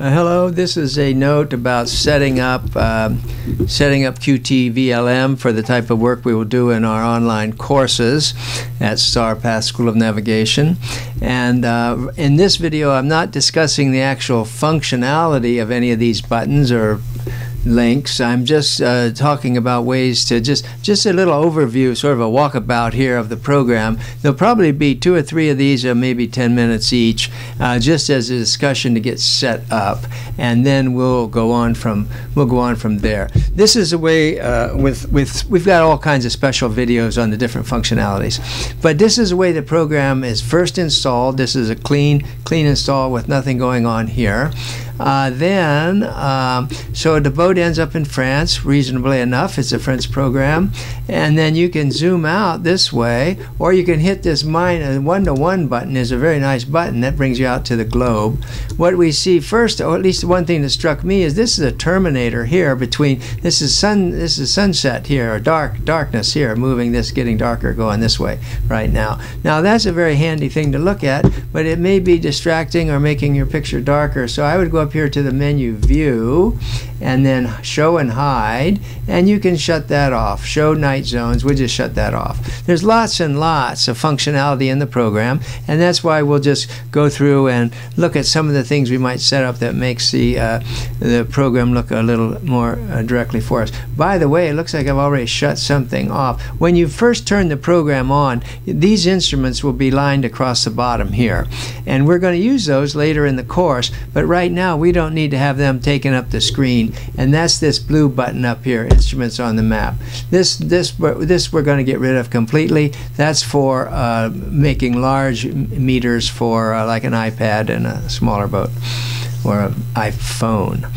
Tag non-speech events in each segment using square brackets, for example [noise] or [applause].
Uh, hello, this is a note about setting up um, setting up qtVlm for the type of work we will do in our online courses at Starpath School of Navigation. And uh, in this video, I'm not discussing the actual functionality of any of these buttons or links. I'm just uh, talking about ways to just just a little overview, sort of a walkabout here of the program. There'll probably be two or three of these, or maybe 10 minutes each, uh, just as a discussion to get set up, and then we'll go on from we'll go on from there. This is a way uh, with with we've got all kinds of special videos on the different functionalities, but this is a way the program is first installed. This is a clean clean install with nothing going on here. Uh, then, um, so the boat ends up in France, reasonably enough. It's a French program. And then you can zoom out this way, or you can hit this one to one button, is a very nice button that brings you out to the globe. What we see first, or at least one thing that struck me, is this is a terminator here between this is sun, this is sunset here, or dark darkness here, moving this, getting darker, going this way right now. Now that's a very handy thing to look at, but it may be distracting or making your picture darker. So I would go up up here to the menu view and then show and hide and you can shut that off. Show night zones we'll just shut that off. There's lots and lots of functionality in the program and that's why we'll just go through and look at some of the things we might set up that makes the uh, the program look a little more uh, directly for us. By the way it looks like I've already shut something off. When you first turn the program on these instruments will be lined across the bottom here and we're going to use those later in the course but right now we don't need to have them taking up the screen. And that's this blue button up here, instruments on the map. This, this, this we're going to get rid of completely. That's for uh, making large meters for uh, like an iPad and a smaller boat or an iPhone.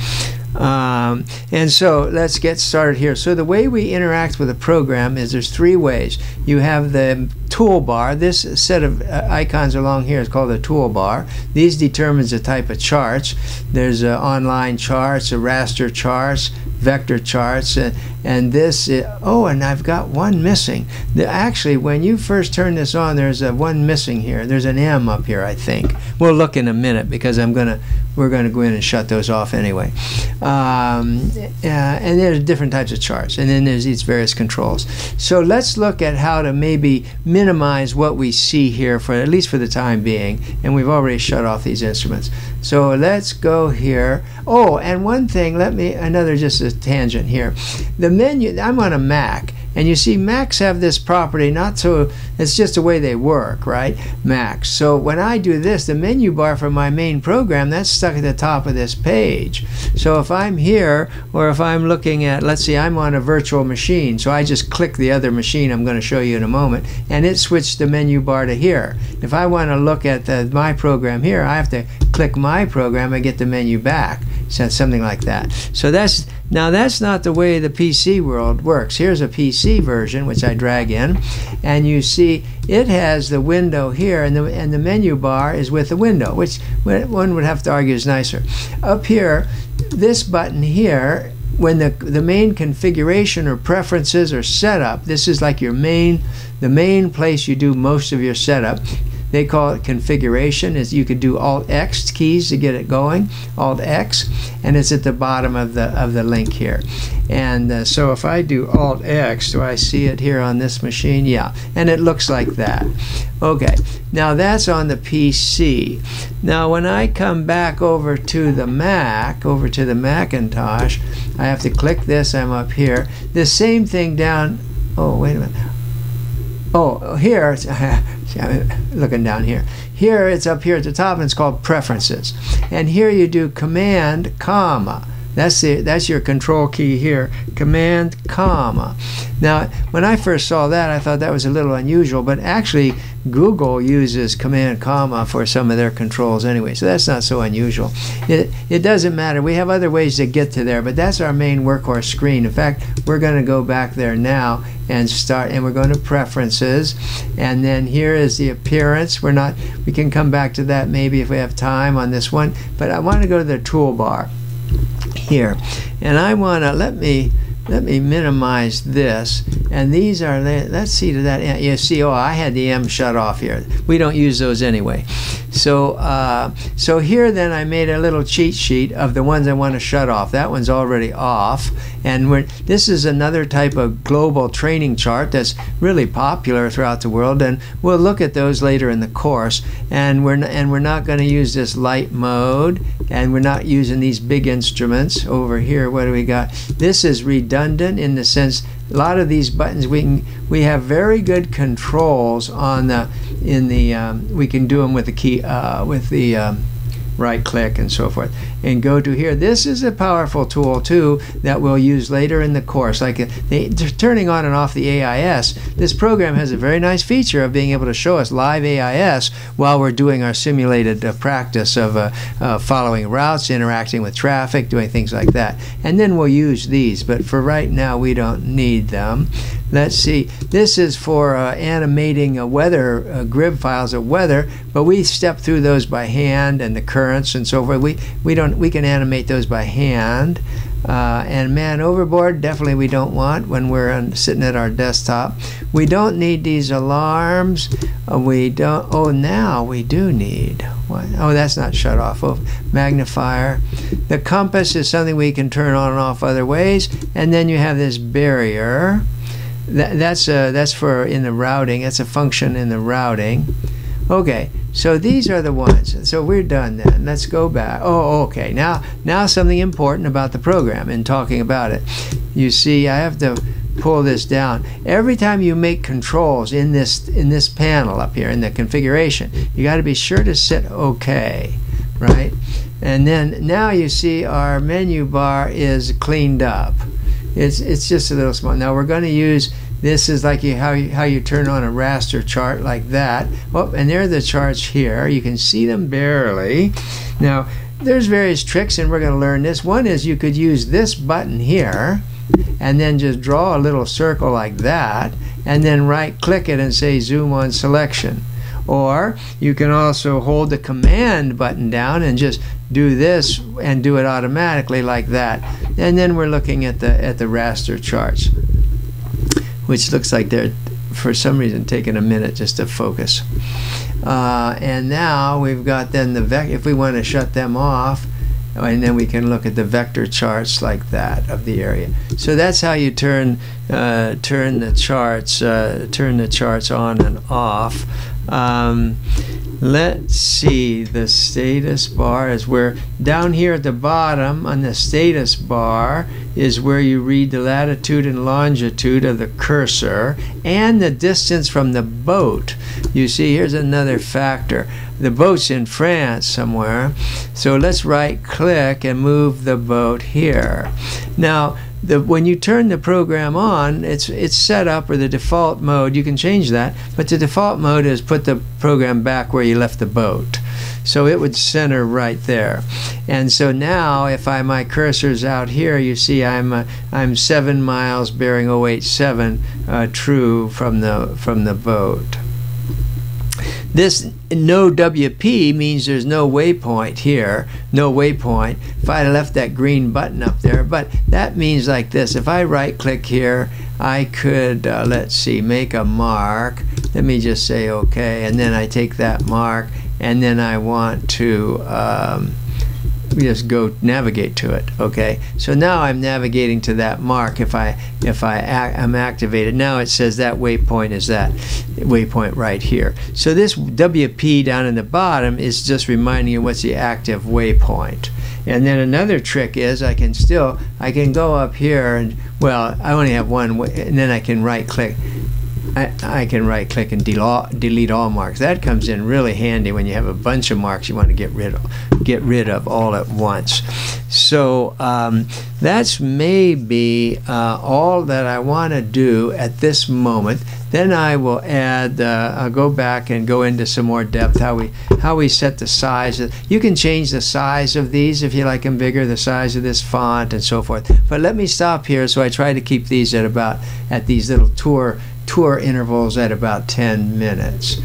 Um, and so let's get started here. So the way we interact with a program is there's three ways. You have the toolbar. This set of uh, icons along here is called a toolbar. These determines the type of charts. There's uh, online charts, a raster charts, vector charts, uh, and this. Uh, oh, and I've got one missing. The, actually, when you first turn this on, there's a one missing here. There's an M up here, I think. We'll look in a minute because I'm gonna we're going to go in and shut those off anyway. Um, uh, and there's different types of charts, and then there's these various controls. So let's look at how to maybe minimize what we see here for at least for the time being. And we've already shut off these instruments. So let's go here. Oh, and one thing, let me another just a tangent here. The menu. I'm on a Mac and you see, Macs have this property, not so, it's just the way they work, right? Macs. So when I do this, the menu bar for my main program, that's stuck at the top of this page. So if I'm here, or if I'm looking at, let's see, I'm on a virtual machine, so I just click the other machine I'm going to show you in a moment, and it switched the menu bar to here. If I want to look at the, my program here, I have to click my program and get the menu back. So something like that. So that's now that's not the way the PC world works. Here's a PC version which I drag in, and you see it has the window here, and the and the menu bar is with the window, which one would have to argue is nicer. Up here, this button here when the the main configuration or preferences are set up, this is like your main the main place you do most of your setup. They call it configuration. Is you could do Alt X keys to get it going, Alt X, and it's at the bottom of the of the link here. And uh, so if I do Alt X, do I see it here on this machine? Yeah, and it looks like that. Okay, now that's on the PC. Now when I come back over to the Mac, over to the Macintosh, I have to click this. I'm up here. The same thing down. Oh, wait a minute. Oh, here, [laughs] looking down here. Here it's up here at the top and it's called preferences. And here you do command, comma. That's the that's your control key here. Command comma. Now, when I first saw that, I thought that was a little unusual, but actually Google uses command comma for some of their controls anyway, so that's not so unusual. It it doesn't matter. We have other ways to get to there, but that's our main workhorse screen. In fact, we're going to go back there now and start and we're going to preferences and then here is the appearance we're not we can come back to that maybe if we have time on this one but I want to go to the toolbar here. And I want to, let me let me minimize this. And these are, let's see to that, you see, oh, I had the M shut off here. We don't use those anyway. So, uh, so here then I made a little cheat sheet of the ones I want to shut off. That one's already off. And we're, this is another type of global training chart that's really popular throughout the world. And we'll look at those later in the course. And we're, and we're not going to use this light mode. And we're not using these big instruments over here. What do we got? This is redundant in the sense a lot of these buttons we can we have very good controls on the in the um, we can do them with the key uh, with the um, right click and so forth. And go to here. This is a powerful tool too that we'll use later in the course. Like uh, the, turning on and off the AIS this program has a very nice feature of being able to show us live AIS while we're doing our simulated uh, practice of uh, uh, following routes interacting with traffic doing things like that. And then we'll use these. But for right now we don't need them let's see this is for uh, animating weather grid files of weather but we step through those by hand and the currents and so forth. We we don't we can animate those by hand. Uh, and man overboard definitely we don't want when we're on, sitting at our desktop. We don't need these alarms. Uh, we don't. Oh, now we do need. What? Oh, that's not shut off. Oh, magnifier. The compass is something we can turn on and off other ways. And then you have this barrier. That, that's uh, that's for in the routing. That's a function in the routing. Okay, so these are the ones. So we're done then. Let's go back. Oh, okay. Now, now something important about the program and talking about it. You see, I have to pull this down. Every time you make controls in this in this panel up here in the configuration, you got to be sure to set OK, right? And then now you see our menu bar is cleaned up. It's it's just a little small. Now we're going to use this is like you, how, you, how you turn on a raster chart like that. Oh, and there are the charts here. You can see them barely. Now, there's various tricks, and we're going to learn this. One is you could use this button here, and then just draw a little circle like that, and then right click it and say zoom on selection. Or you can also hold the command button down and just do this and do it automatically like that. And then we're looking at the at the raster charts which looks like they're for some reason taking a minute just to focus. Uh, and now we've got then the vec. If we want to shut them off, and then we can look at the vector charts like that of the area. So that's how you turn uh, turn the charts uh, turn the charts on and off. Um, let's see the status bar is where down here at the bottom on the status bar is where you read the latitude and longitude of the cursor and the distance from the boat. You see here's another factor. The boat's in France somewhere. So let's right click and move the boat here. Now the, when you turn the program on, it's it's set up or the default mode. You can change that, but the default mode is put the program back where you left the boat. So it would center right there. And so now, if I my cursor's out here, you see I'm uh, I'm seven miles bearing 087 uh, true from the from the boat. This no WP means there's no waypoint here, no waypoint. If I left that green button up there, but that means like this. If I right click here, I could, uh, let's see, make a mark. Let me just say okay, and then I take that mark, and then I want to, um, just go navigate to it okay? So now I'm navigating to that mark if I if I am activated. Now it says that waypoint is that waypoint right here. So this WP down in the bottom is just reminding you what's the active waypoint. And then another trick is I can still I can go up here and well I only have one way and then I can right click I, I can right click and delete all marks. That comes in really handy when you have a bunch of marks you want to get rid of, get rid of all at once. So um, that's maybe uh, all that I want to do at this moment. Then I will add, uh, I'll go back and go into some more depth how we how we set the size. You can change the size of these if you like them bigger, the size of this font and so forth. But let me stop here. So I try to keep these at about at these little tour tour intervals at about 10 minutes.